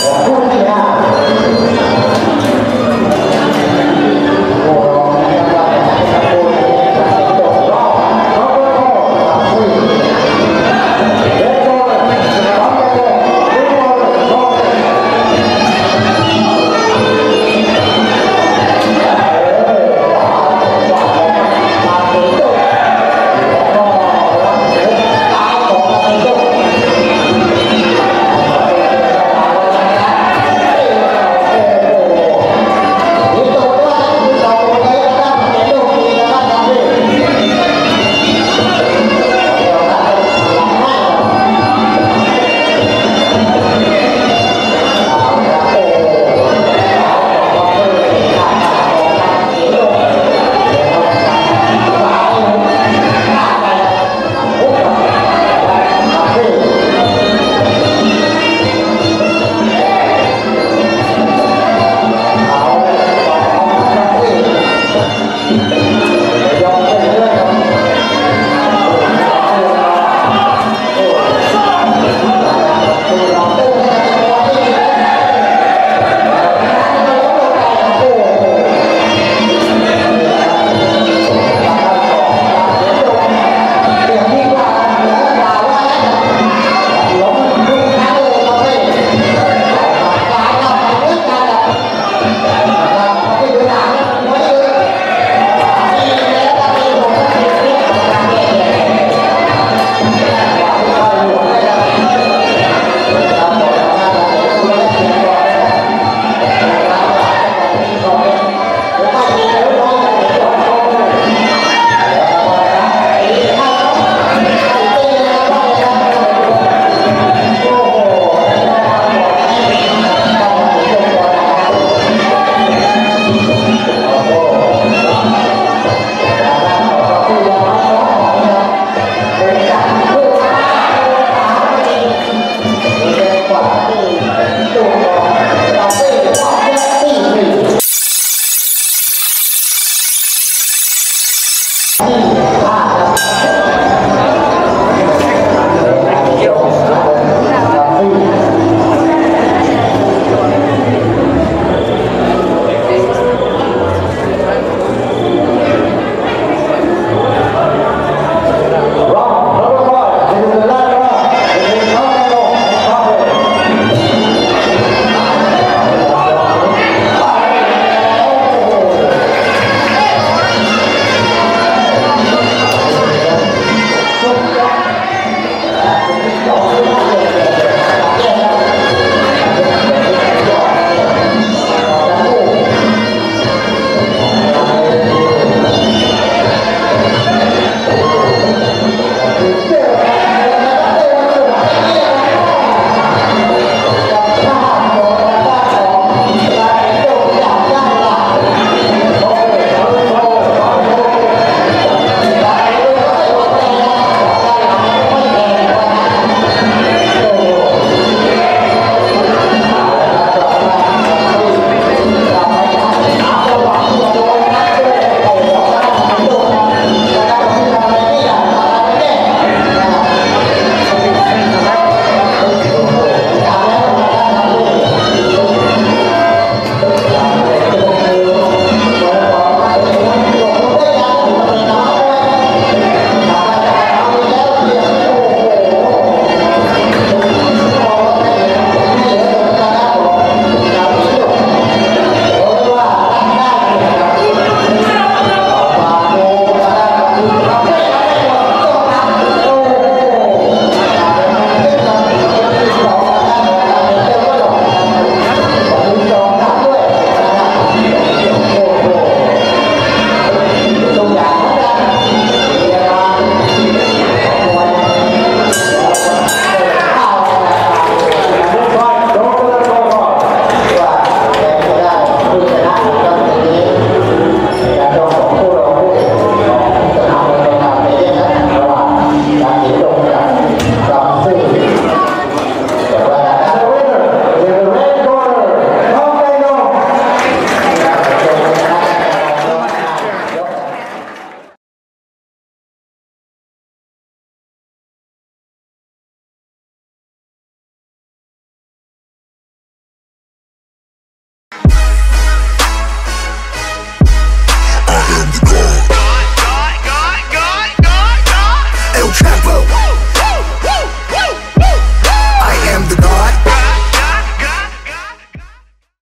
我不管